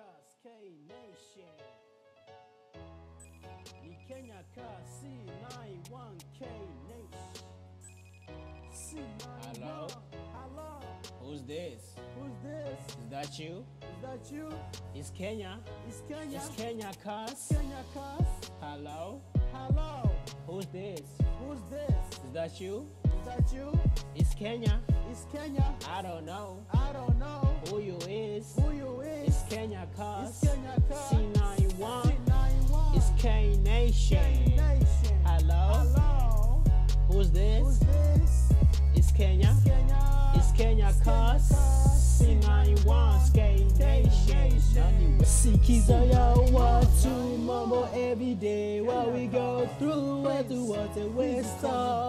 SK Nation. Ni Kenya ka C91K Nation. C91. Hello? Hello. Who's this? Who's this? Is that you? Is that you? It's Kenya. It's Kenya. It's Kenya cuz. Kenya cuz. Hello? Hello. Who's this? Who's this? Is that you? Is that you? It's Kenya. It's Kenya. I don't know I don't know who you is. who you is. It's Kenya cuz. It's Kenya. C91. C91. It's K Nation. Hello? Hello. Who's this? Who's this? It's Kenya. Kenya. It's Kenya cuz. C91 Skate Nation. Sikiza ya mambo everyday while we go through watu wote westa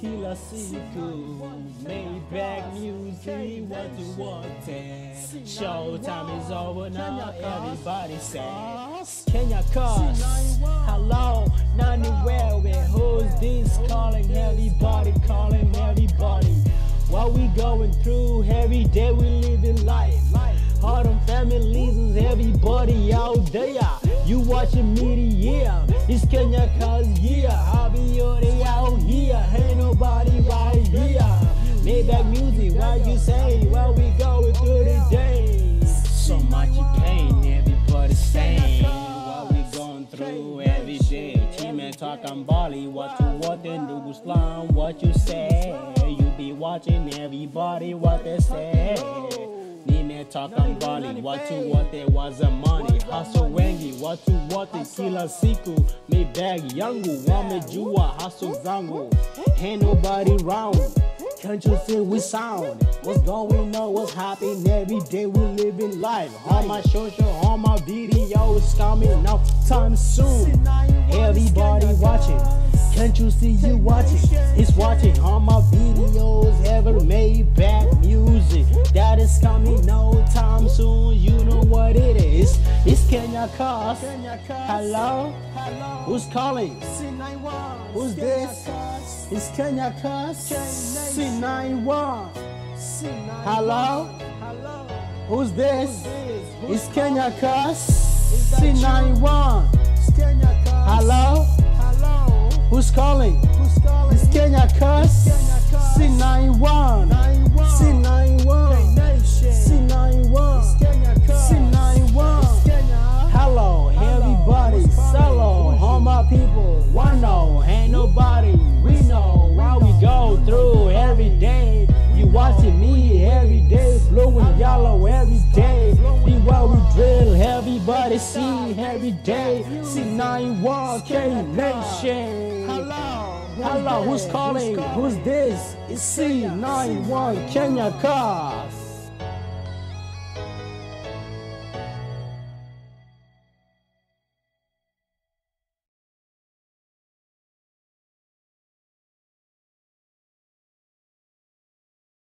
kila siku Maybach music watu wote eh? Showtime is over now everybody say Kenya cuz Hello nani wewe who's this calling? Everybody calling everybody. What we going through every day we living life. Hard on families and everybody out there You watching media It's Kenya cuz yeah. I'll be already out here. Ain't nobody right here. Maybach music what you say? What we going through today? So much pain everybody saying. What we going through every day. Team and Talk mbali watu wote ndugu slam what you say. You be watching everybody what they say nimetoka mbali watu wote wa zamani haso wengi watu wote kila siku Maybach yangu wamejua haso zangu ain't nobody round Can't you see we sound? What's going on? What's happening every day? We living life. All my social, all my videos coming out time soon. Everybody watching. Can't you see you watching? It's watching all my videos ever made back Kenya cuz. Hello? Hello. Who's calling? C91. Who's Kenya this? cuz. It's Kenya Cuz. C91. C91. Hello? Hello. Who's this? Who's this? It's Kenya you? C91. It's Kenya. Hello? Hello. Who's calling? Who's calling? It's Kenya cuz. C91. Everybody see every day. C91K Nation. Hello. Hello, who's calling? Who's this? It's C91 Kenya Cuz.